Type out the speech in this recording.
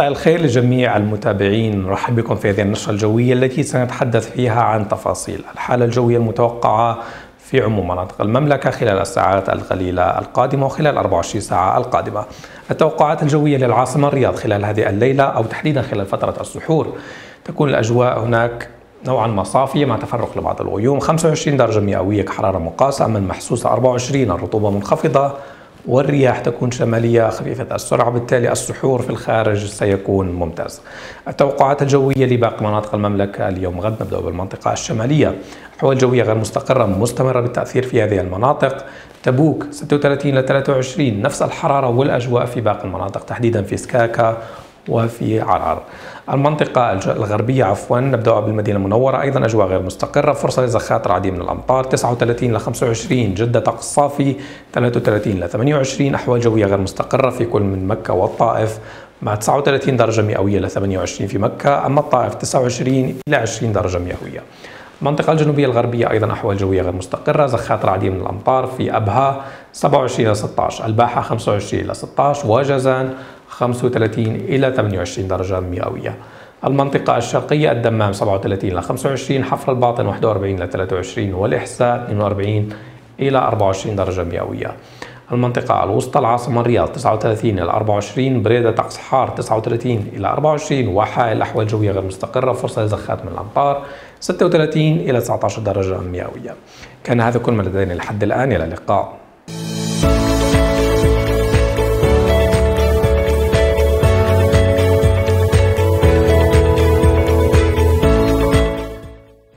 مساء الخير لجميع المتابعين. نرحب بكم في هذه النشرة الجوية التي سنتحدث فيها عن تفاصيل الحالة الجوية المتوقعة في عموم مناطق المملكة خلال الساعات القليلة القادمة وخلال 24 ساعة القادمة. التوقعات الجوية للعاصمة الرياض خلال هذه الليلة أو تحديدا خلال فترة السحور. تكون الأجواء هناك نوعا ما صافية مع تفرق لبعض الغيوم. 25 درجة مئوية كحرارة مقاسة من محسوسة 24 الرطوبة منخفضة. والرياح تكون شمالية خفيفة السرعة بالتالي السحور في الخارج سيكون ممتاز. التوقعات الجوية لباقي مناطق المملكة اليوم غد نبدأ بالمنطقة الشمالية. أحوال جوية غير مستقرة مستمرة بالتأثير في هذه المناطق. تبوك 36 إلى 23 نفس الحرارة والأجواء في باقي المناطق تحديدا في سكاكا وفي عرعر المنطقة الغربية عفوا نبدأ بالمدينة المنورة أيضا أجواء غير مستقرة فرصة لزخات رعدية من الأمطار 39 إلى 25 جدة طقس صافي 33 إلى 28 أحوال جوية غير مستقرة في كل من مكة والطائف مع 39 درجة مئوية إلى 28 في مكة أما الطائف 29 إلى 20 درجة مئوية. المنطقة الجنوبية الغربية أيضا أحوال جوية غير مستقرة زخات رعدية من الأمطار في أبها 27 إلى 16 ألباحة 25 إلى 16 وجازان 35 إلى 28 درجة مئوية. المنطقة الشرقية الدمام 37 إلى 25 حفر الباطن 41 إلى 23 والإحساء 42 إلى 24 درجة مئوية. المنطقة الوسطى العاصمة الرياض 39 إلى 24 بريدة طقس حار 39 إلى 24 وحائل أحوال جوية غير مستقرة فرصة لزخات من الأمطار 36 إلى 19 درجة مئوية. كان هذا كل ما لدينا لحد الآن إلى اللقاء.